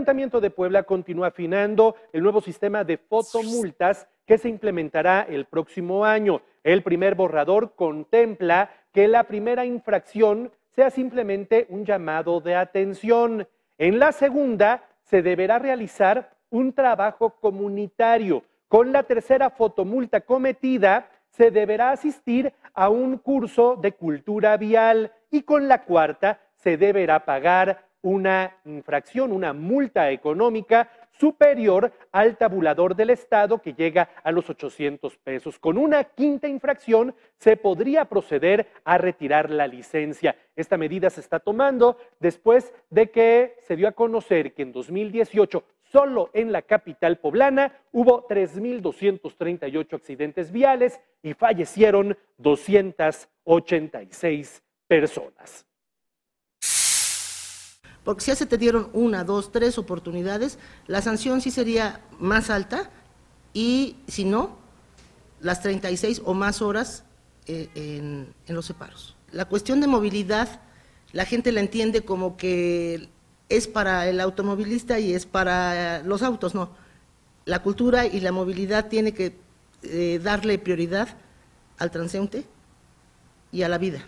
Ayuntamiento de Puebla continúa afinando el nuevo sistema de fotomultas que se implementará el próximo año. El primer borrador contempla que la primera infracción sea simplemente un llamado de atención. En la segunda, se deberá realizar un trabajo comunitario. Con la tercera fotomulta cometida, se deberá asistir a un curso de cultura vial y con la cuarta se deberá pagar una infracción, una multa económica superior al tabulador del Estado que llega a los 800 pesos. Con una quinta infracción se podría proceder a retirar la licencia. Esta medida se está tomando después de que se dio a conocer que en 2018 solo en la capital poblana hubo 3.238 accidentes viales y fallecieron 286 personas. Porque si ya se te dieron una, dos, tres oportunidades, la sanción sí sería más alta y si no, las 36 o más horas eh, en, los separos. La cuestión de movilidad, la gente la entiende como que es para el automovilista y es para los autos, no. La cultura y la movilidad tiene que eh, darle prioridad al transeúnte y a la vida.